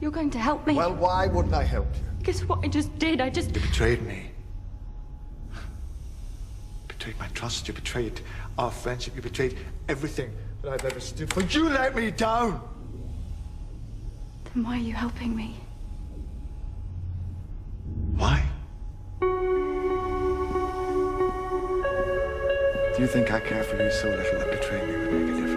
You're going to help me. Well, why wouldn't I help you? Guess what I just did? I just. You betrayed me. betrayed my trust. You betrayed our friendship. You betrayed everything that I've ever stood for. You let me down. Then why are you helping me? Why? Do you think I care for you so little that betraying me would make a difference?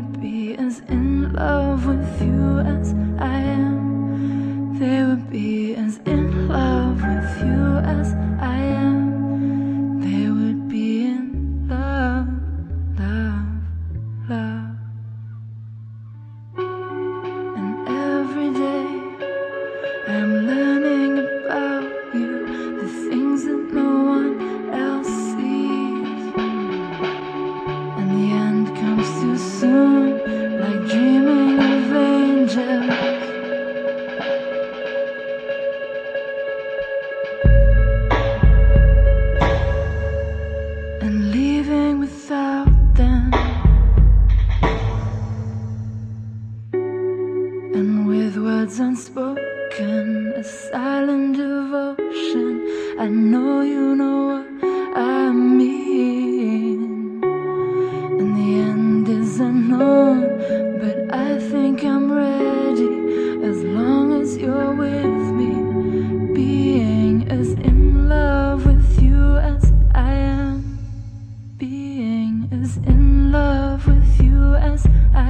Would be as in love with you as I am. They would be as in love with you as I am. They would be in love, love, love. And every day I'm learning words unspoken, a silent devotion. I know you know what I mean. And the end is unknown, but I think I'm ready as long as you're with me. Being as in love with you as I am. Being as in love with you as I am.